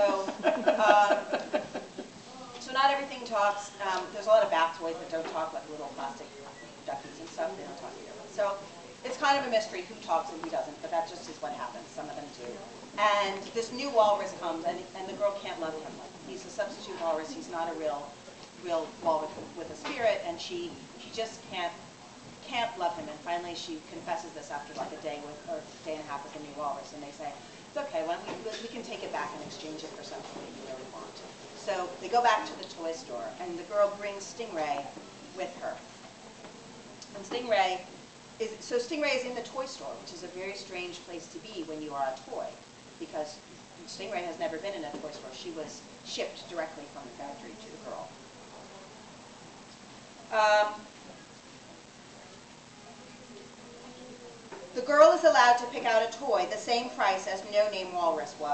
So, um, so not everything talks. Um, there's a lot of bath toys that don't talk, like little plastic duckies and stuff. They don't talk either. So it's kind of a mystery who talks and who doesn't, but that just is what happens. Some of them do. And this new walrus comes, and, and the girl can't love him. He's a substitute walrus. He's not a real, real walrus with a spirit, and she, she just can't can't love him, and finally she confesses this after like a day with, or day and a half with the new walrus, and they say, it's okay, well, we, we can take it back and exchange it for something that you really want. So they go back to the toy store, and the girl brings Stingray with her. And Stingray is, so Stingray is in the toy store, which is a very strange place to be when you are a toy, because Stingray has never been in a toy store. She was shipped directly from the factory to the girl. Um, The girl is allowed to pick out a toy the same price as No Name Walrus was.